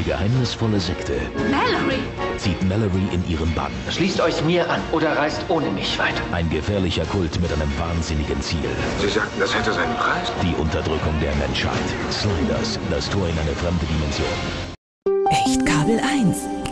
Eine geheimnisvolle Sekte Mallory! zieht Mallory in ihren Bann. Schließt euch mir an oder reist ohne mich weiter. Ein gefährlicher Kult mit einem wahnsinnigen Ziel. Sie sagten, das hätte seinen Preis. Die Unterdrückung der Menschheit. Sliders, das Tor in eine fremde Dimension. Echt Kabel 1.